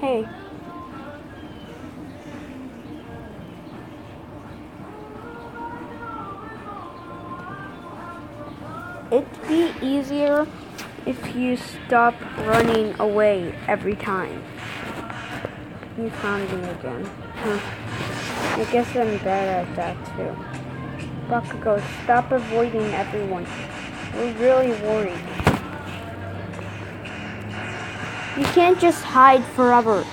Hey. It'd be easier if you stop running away every time. You found me again. Huh. I guess I'm bad at that too. Bakugo, stop avoiding everyone. We're really worried. You can't just hide forever.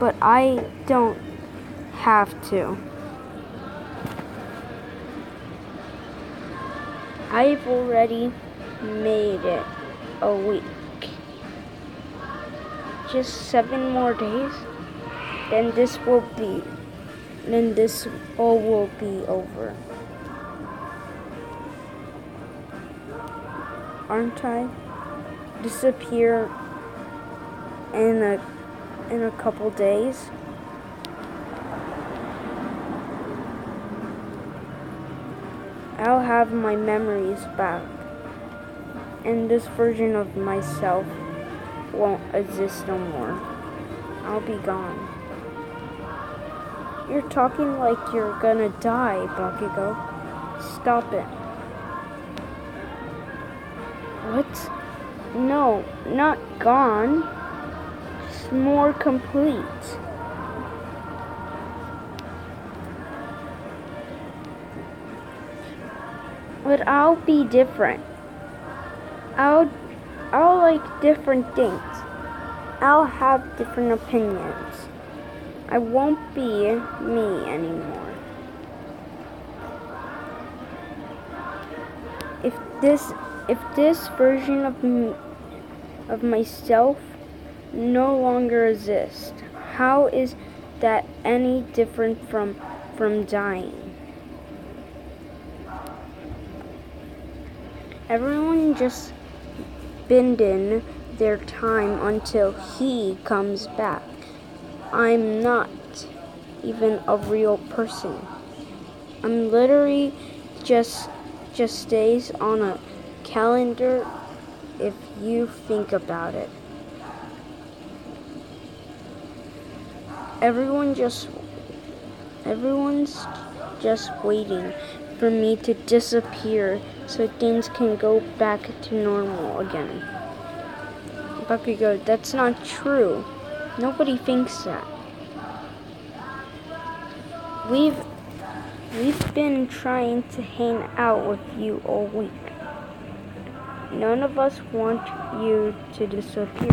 But I don't have to. I've already made it a week. Just seven more days, then this will be, then this all will be over. Aren't I? Disappear in a in a couple days. I'll have my memories back, and this version of myself won't exist no more. I'll be gone. You're talking like you're gonna die, Bakugo. Stop it. What? No, not gone. Just more complete. But I'll be different. I'll I'll like different things. I'll have different opinions. I won't be me anymore. If this if this version of me, of myself no longer exists, how is that any different from from dying? Everyone just bending their time until he comes back. I'm not even a real person. I'm literally just just days on a calendar if you think about it. Everyone just everyone's just waiting for me to disappear so things can go back to normal again. Bakugo, that's not true. Nobody thinks that. We've we've been trying to hang out with you all week. None of us want you to disappear.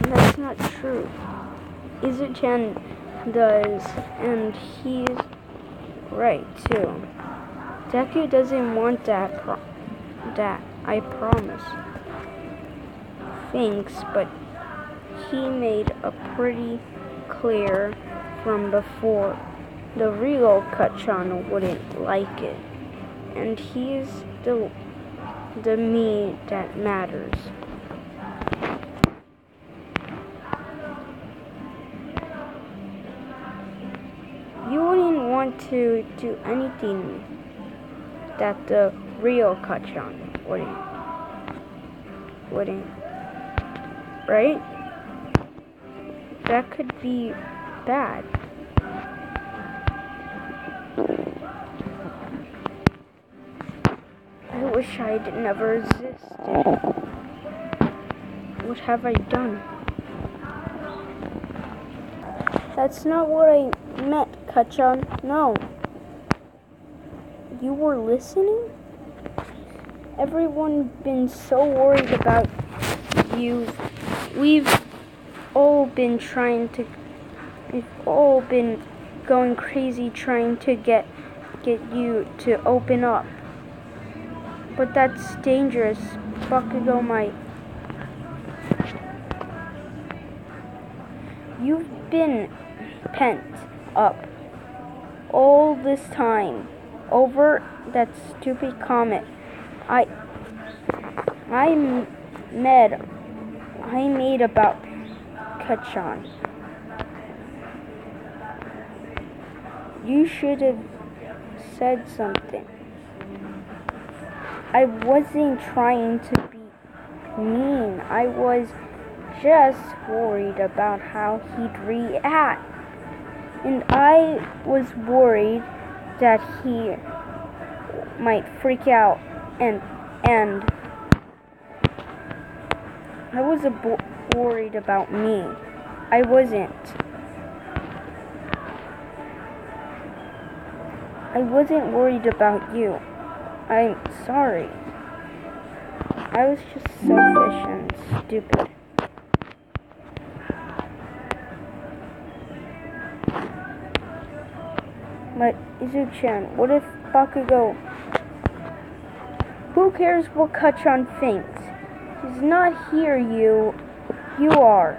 That's not true. Izuchan does, and he's right too. Deku doesn't want that. That I promise. Thanks, but he made a pretty clear from before. The real Kacchan wouldn't like it, and he's the the me that matters. You wouldn't want to do anything that the real Kacchan wouldn't. Wouldn't. Right? That could be bad. I wish I'd never existed. What have I done? That's not what I meant, Kacchan. No. You were listening? Everyone been so worried about you. We've all been trying to we've all been going crazy trying to get get you to open up. But that's dangerous. Bakugo might. You've been pent up all this time over that stupid comet. I I made I made about Kacchan. You should have said something. I wasn't trying to be mean. I was just worried about how he'd react. And I was worried that he might freak out and and I was worried about me. I wasn't. I wasn't worried about you. I'm sorry. I was just selfish and stupid. But Izu-chan, what if Bakugo? Who cares what Kacchan thinks? He's not here, you. You are.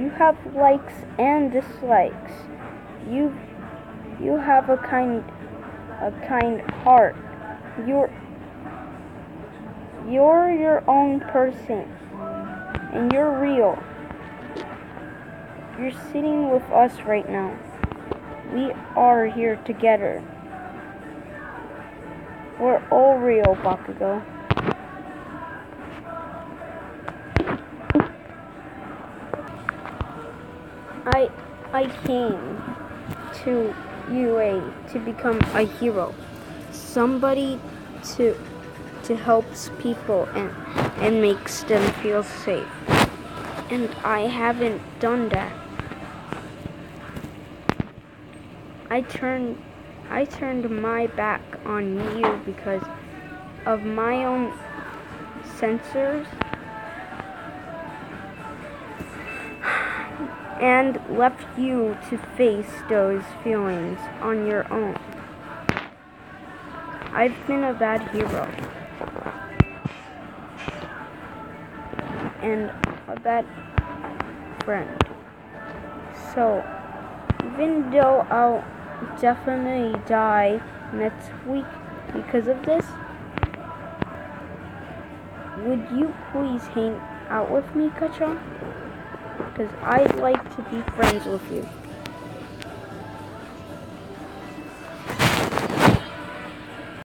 You have likes and dislikes. You you have a kind a kind heart. You're you're your own person and you're real. You're sitting with us right now. We are here together. We're all real, Bakugo. I I came to UA to become a hero. Somebody to to helps people and and makes them feel safe. And I haven't done that. I turned I turned my back on you because of my own censors and left you to face those feelings on your own. I've been a bad hero and a bad friend. So, even though I'll definitely die next week because of this, would you please hang out with me, Kacchan? Because I'd like to be friends with you.